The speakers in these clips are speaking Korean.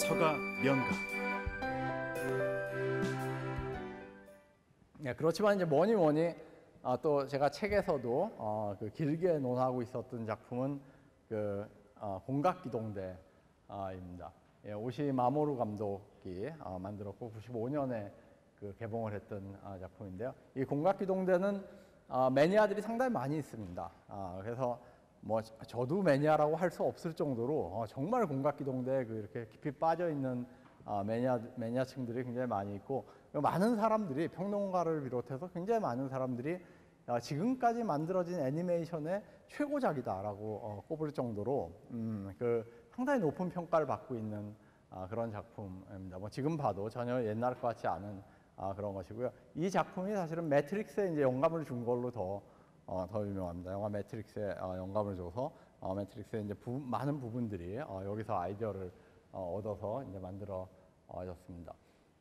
서가 명가 네, 그렇지만 이제 뭐니 뭐니 아, 또 제가 책에서도 어, 그 길게 논하고 있었던 작품은 그 어, 공각기동대입니다. 예, 오시 마모루 감독이 어, 만들었고 95년에 그 개봉을 했던 어, 작품인데요. 이 공각기동대는 어, 매니아들이 상당히 많이 있습니다. 아, 그래서 뭐 저도 매니아라고 할 수 없을 정도로 어, 정말 공각기동대에 그 이렇게 깊이 빠져 있는 아, 매니아 매니아층들이 굉장히 많이 있고 많은 사람들이 평론가를 비롯해서 굉장히 많은 사람들이 아, 지금까지 만들어진 애니메이션의 최고작이다라고 어, 꼽을 정도로 음, 그 상당히 높은 평가를 받고 있는 아, 그런 작품입니다. 뭐 지금 봐도 전혀 옛날 것 같지 않은 아, 그런 것이고요. 이 작품이 사실은 매트릭스에 이제 영감을 준 걸로 더, 어, 더 유명합니다. 영화 매트릭스에 어, 영감을 줘서 어, 매트릭스의 이제 부, 많은 부분들이 어, 여기서 아이디어를 어, 얻어서 이제 만들어졌습니다.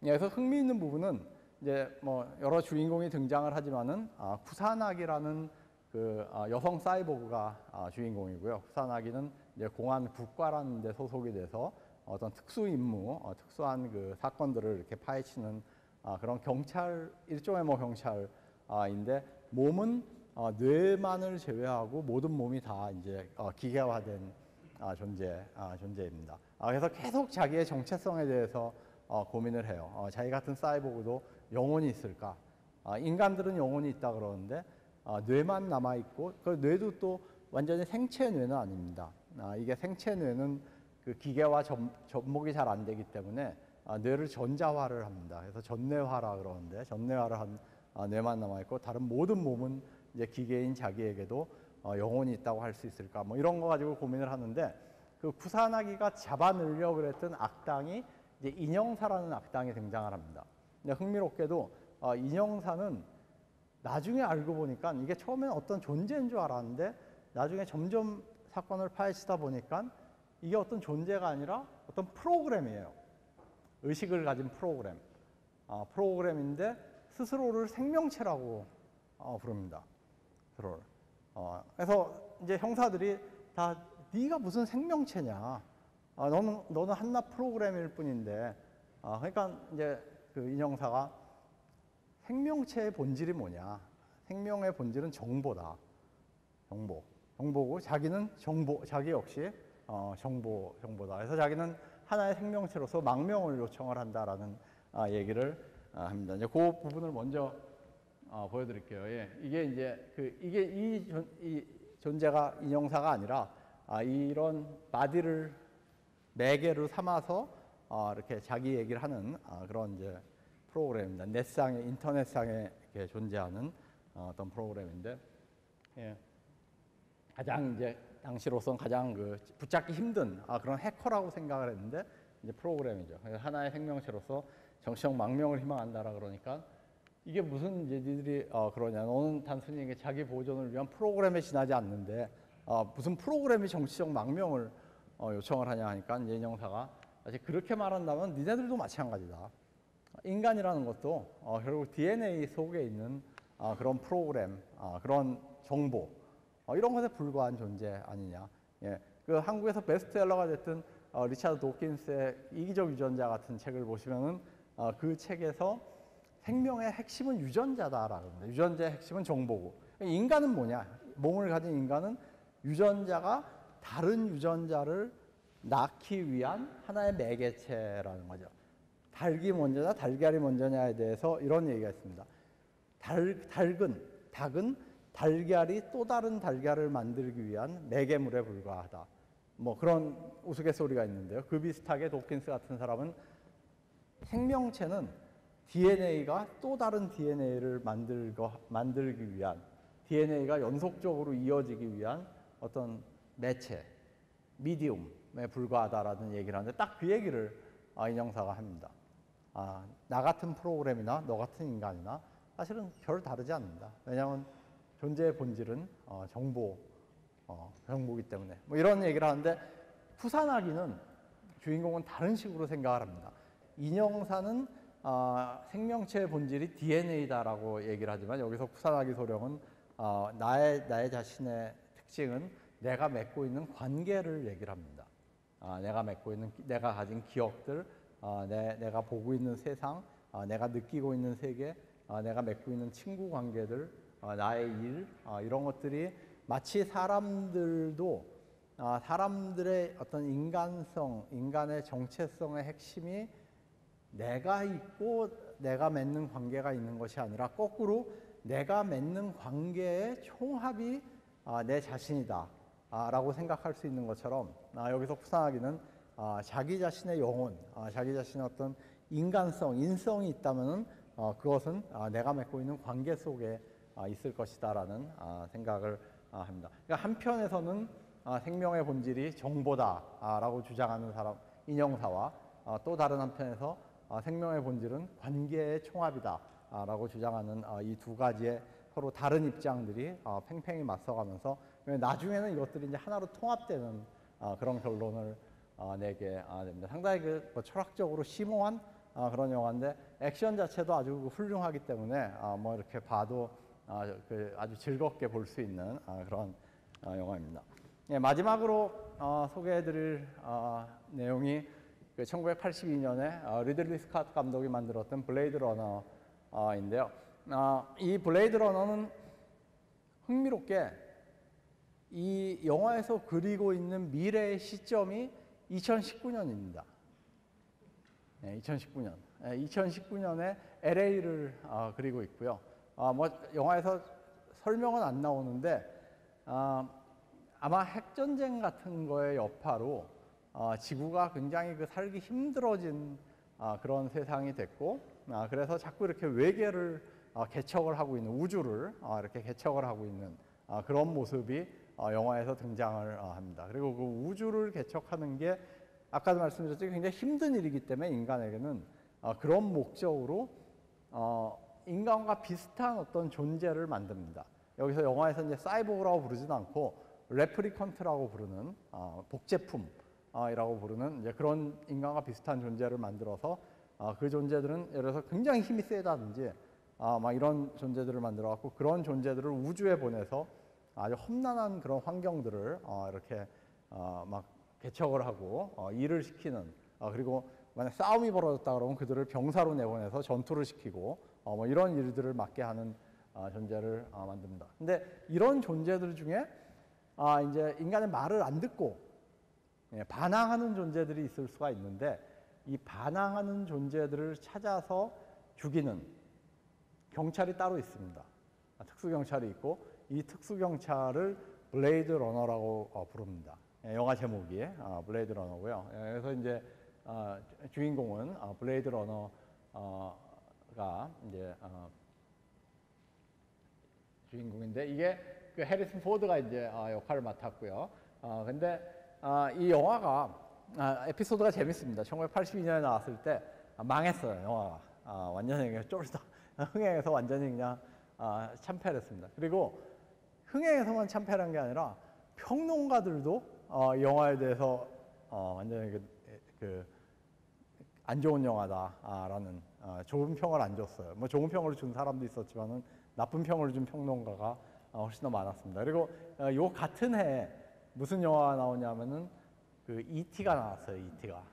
예, 그래서 흥미있는 부분은 이제 뭐 여러 주인공이 등장을 하지만은 아, 쿠사나기라는 그 아, 여성 사이보그가 아, 주인공이고요. 쿠사나기는 이제 공안 국가라는 데 소속이 돼서 어떤 특수 임무, 어, 특수한 그 사건들을 이렇게 파헤치는 아, 그런 경찰 일종의 뭐 경찰인데 몸은 어, 뇌만을 제외하고 모든 몸이 다 이제 어, 기계화된 아, 존재 아, 존재입니다. 아, 그래서 계속 자기의 정체성에 대해서 어, 고민을 해요. 어, 자기 같은 사이보그도 영혼이 있을까? 아, 인간들은 영혼이 있다 그러는데 아, 뇌만 남아 있고 그 뇌도 또 완전히 생체 뇌는 아닙니다. 아, 이게 생체 뇌는 그 기계와 접, 접목이 잘 안 되기 때문에 아, 뇌를 전자화를 합니다. 그래서 전뇌화라 그러는데 전뇌화를 한 아, 뇌만 남아 있고 다른 모든 몸은 이제 기계인 자기에게도 어, 영혼이 있다고 할 수 있을까? 뭐 이런 거 가지고 고민을 하는데 그 구사나기가 잡아넣으려 그랬던 악당이 이제 인형사라는 악당이 등장을 합니다. 근데 흥미롭게도 어, 인형사는 나중에 알고 보니까 이게 처음에는 어떤 존재인 줄 알았는데 나중에 점점 사건을 파헤치다 보니까 이게 어떤 존재가 아니라 어떤 프로그램이에요. 의식을 가진 프로그램. 아, 프로그램인데 스스로를 생명체라고 어, 부릅니다. 스스로를. 어, 그래서 이제 형사들이 다 네가 무슨 생명체냐. 아, 너는 너는 한낱 프로그램일 뿐인데. 아, 그러니까 이제 그 인형사가 생명체의 본질이 뭐냐? 생명의 본질은 정보다. 정보. 정보고 자기는 정보, 자기 역시 어, 정보, 정보다. 그래서 자기는 하나의 생명체로서 망명을 요청을 한다라는 아, 얘기를 아, 합니다. 이제 그 부분을 먼저 어, 보여드릴게요. 예. 이게 이제 그 이게 이, 존, 이 존재가 인형사가 아니라 아, 이런 body를 매개로 삼아서 어, 이렇게 자기 얘기를 하는 아, 그런 이제 프로그램입니다. 넷상에 인터넷상에 이렇게 존재하는 어, 떤 프로그램인데 예. 가장 이제 당시로선 가장 그 붙잡기 힘든 아, 그런 해커라고 생각을 했는데 이제 프로그램이죠. 하나의 생명체로서 정치적 망명을 희망한다라 그러니까 이게 무슨 니들이 어, 그러냐. 너는 단순히 이게 자기 보존을 위한 프로그램에 지나지 않는데 어, 무슨 프로그램이 정치적 망명을 어, 요청을 하냐 하니까 인형사가 사실 그렇게 말한다면 니네들도 마찬가지다. 인간이라는 것도 어, 결국 DNA 속에 있는 어, 그런 프로그램, 어, 그런 정보 어, 이런 것에 불과한 존재 아니냐. 예. 그 한국에서 베스트셀러가 됐던 어, 리차드 도킨스의 이기적 유전자 같은 책을 보시면은 어, 그 책에서 생명의 핵심은 유전자다라고 합니다. 유전자의 핵심은 정보고 인간은 뭐냐? 몸을 가진 인간은 유전자가 다른 유전자를 낳기 위한 하나의 매개체라는 거죠. 닭이 먼저냐 달걀이 먼저냐에 대해서 이런 얘기가 있습니다. 달, 닭은, 닭은 달걀이 또 다른 달걀을 만들기 위한 매개물에 불과하다. 뭐 그런 우스갯소리가 있는데요. 그 비슷하게 도킨스 같은 사람은 생명체는 DNA가 또 다른 DNA를 만들고, 만들기 위한 DNA가 연속적으로 이어지기 위한 어떤 매체, 미디움에 불과하다라는 얘기를 하는데 딱 그 얘기를 아, 인형사가 합니다. 아, 나 같은 프로그램이나 너 같은 인간이나 사실은 별 다르지 않는다. 왜냐하면 존재의 본질은 어, 정보, 어, 정보기 때문에 뭐 이런 얘기를 하는데 푸산하기는 주인공은 다른 식으로 생각을 합니다. 인형사는 어, 생명체의 본질이 DNA다라고 얘기를 하지만 여기서 푸산하기 소령은 어, 나의 나의 자신의 특징은 내가 맺고 있는 관계를 얘기를 합니다. 아, 내가 맺고 있는 내가 가진 기억들, 아, 내, 내가 보고 있는 세상, 아, 내가 느끼고 있는 세계, 아, 내가 맺고 있는 친구 관계들, 아, 나의 일 아, 이런 것들이 마치 사람들도 아, 사람들의 어떤 인간성, 인간의 정체성의 핵심이 내가 있고 내가 맺는 관계가 있는 것이 아니라 거꾸로 내가 맺는 관계의 총합이 아, 내 자신이다. 아, 라고 생각할 수 있는 것처럼 아, 여기서 구상하기는 아, 자기 자신의 영혼, 아, 자기 자신의 어떤 인간성, 인성이 있다면 어, 그것은 아, 내가 맺고 있는 관계 속에 아, 있을 것이다라는 아, 생각을 아, 합니다. 그러니까 한편에서는 아, 생명의 본질이 정보다라고 주장하는 사람 인형사와 아, 또 다른 한편에서 아, 생명의 본질은 관계의 총합이다라고 주장하는 아, 이두 가지의 서로 다른 입장들이 아, 팽팽히 맞서가면서 나중에는 이것들이 이제 하나로 통합되는 아, 그런 결론을 아, 내게 아, 됩니다. 상당히 그뭐 철학적으로 심오한 아, 그런 영화인데 액션 자체도 아주 훌륭하기 때문에 아, 뭐 이렇게 봐도 아, 그 아주 즐겁게 볼 수 있는 아, 그런 아, 영화입니다. 예, 마지막으로 어, 소개해드릴 어, 내용이 그 1982년에 어, 리들리 스캇 감독이 만들었던 블레이드 러너인데요. 어, 이 블레이드 러너는 흥미롭게 이 영화에서 그리고 있는 미래의 시점이 2019년입니다. 네, 2019년. 네, 2019년에 LA를 어, 그리고 있고요. 어, 뭐 영화에서 설명은 안 나오는데 어, 아마 핵 전쟁 같은 거의 여파로 어, 지구가 굉장히 그 살기 힘들어진 어, 그런 세상이 됐고 아, 그래서 자꾸 이렇게 외계를 어, 개척을 하고 있는 우주를 어, 이렇게 개척을 하고 있는 어, 그런 모습이 어, 영화에서 등장을 어, 합니다. 그리고 그 우주를 개척하는 게 아까도 말씀드렸지만 굉장히 힘든 일이기 때문에 인간에게는 어, 그런 목적으로 어, 인간과 비슷한 어떤 존재를 만듭니다. 여기서 영화에서 이제 사이보그라고 부르지는 않고 replicant라고 부르는 어, 복제품 이라고 부르는 이제 그런 인간과 비슷한 존재를 만들어서 어, 그 존재들은 예를 들어서 굉장히 힘이 세다든지 어, 막 이런 존재들을 만들어 갖고 그런 존재들을 우주에 보내서 아주 험난한 그런 환경들을 어, 이렇게 어, 막 개척을 하고 어, 일을 시키는 어, 그리고 만약 싸움이 벌어졌다 그러면 그들을 병사로 내보내서 전투를 시키고 어, 뭐 이런 일들을 맡게 하는 어, 존재를 어, 만듭니다. 근데 이런 존재들 중에 아, 이제 인간의 말을 안 듣고 예, 반항하는 존재들이 있을 수가 있는데 이 반항하는 존재들을 찾아서 죽이는 경찰이 따로 있습니다. 아, 특수 경찰이 있고 이 특수 경찰을 블레이드 러너라고 어, 부릅니다. 예, 영화 제목이 어, 블레이드 러너고요. 예, 그래서 이제 어, 주인공은 어, 블레이드 러너가 이제 어, 주인공인데 이게 그 해리슨 포드가 이제 어, 역할을 맡았고요. 어, 근데 어, 이 영화가 아, 에피소드가 재밌습니다. 1982년에 나왔을 때 아, 망했어요. 영화가 아, 완전히 쫄딱 흥행에서 완전히 그냥 아, 참패를 했습니다. 그리고 흥행에서만 참패한 게 아니라 평론가들도 어, 영화에 대해서 어, 완전히 그, 그, 안 좋은 영화다라는 어, 좋은 평을 안 줬어요. 뭐 좋은 평을 준 사람도 있었지만은 나쁜 평을 준 평론가가 어, 훨씬 더 많았습니다. 그리고 어, 요 같은 해에 무슨 영화가 나오냐면은 그 E.T.가 나왔어요. E.T.가.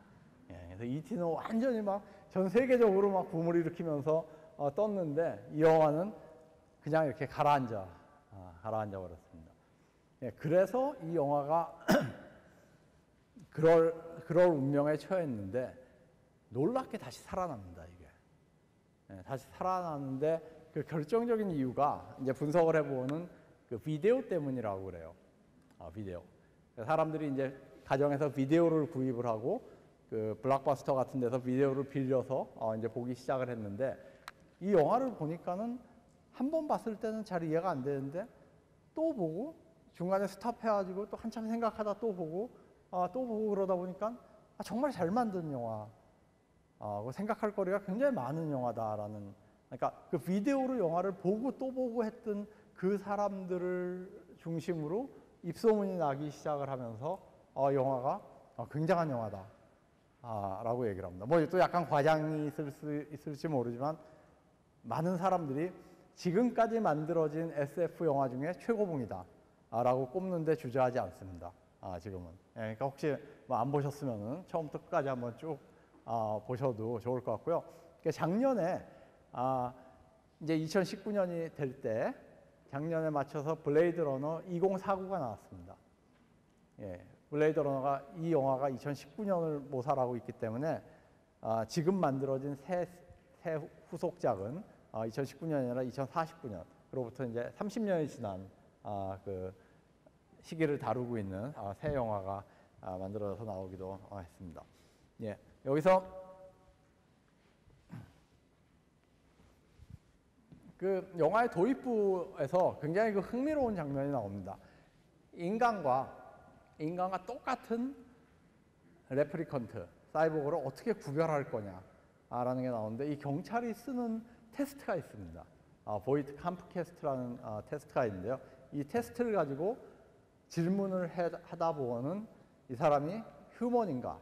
예, 그래서 E.T.는 완전히 막 전 세계적으로 막 붐을 일으키면서 어, 떴는데 이 영화는 그냥 이렇게 가라앉아 아, 가라앉아 버렸습니다. 예, 그래서 이 영화가 그럴 그럴 운명에 처했는데 놀랍게 다시 살아납니다. 이게 예, 다시 살아나는데 그 결정적인 이유가 이제 분석을 해보는 그 비디오 때문이라고 그래요. 아, 비디오. 사람들이 이제 가정에서 비디오를 구입을 하고 그 블락버스터 같은 데서 비디오를 빌려서 어, 이제 보기 시작을 했는데 이 영화를 보니까는 한 번 봤을 때는 잘 이해가 안 되는데 또 보고 중간에 스탑해가지고 또 한참 생각하다 또 보고 아, 또 보고 그러다 보니까 아, 정말 잘 만든 영화. 아, 생각할 거리가 굉장히 많은 영화다라는. 그러니까 그 비디오로 영화를 보고 또 보고 했던 그 사람들을 중심으로 입소문이 나기 시작을 하면서 어, 영화가 어, 굉장한 영화다. 아, 라고 얘기를 합니다. 뭐 또 약간 과장이 있을 수 있을지 모르지만 많은 사람들이 지금까지 만들어진 SF 영화 중에 최고봉이다. 아, 라고 꼽는데 주저하지 않습니다. 아, 지금은. 예, 그러니까 혹시 뭐 안 보셨으면은 처음부터 끝까지 한번 쭉 아, 보셔도 좋을 것 같고요. 그러니까 작년에 아, 이제 2019년이 될 때 작년에 맞춰서 블레이드 러너 2049가 나왔습니다. 예, 블레이드 러너가 이 영화가 2019년을 모사하고 있기 때문에 아, 지금 만들어진 새, 새 후속작은 아, 2019년이 아니라 2049년 그로부터 이제 30년이 지난 아, 그 시기를 다루고 있는 아, 새 영화가 아, 만들어져서 나오기도 어, 했습니다. 예, 여기서 그 영화의 도입부에서 굉장히 그 흥미로운 장면이 나옵니다. 인간과 인간과 똑같은 replicant 사이보그를 어떻게 구별할 거냐라는 게 나오는데 이 경찰이 쓰는 테스트가 있습니다. 아, Voight-Kampff 테스트라는 아, 테스트가 있는데요. 이 테스트를 가지고 질문을 해, 하다 보면은 이 사람이 human인가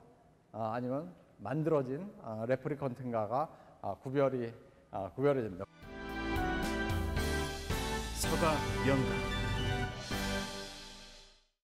아, 아니면 만들어진 아, replicant인가가 아, 구별이 아, 구별이 됩니다. 서가 연가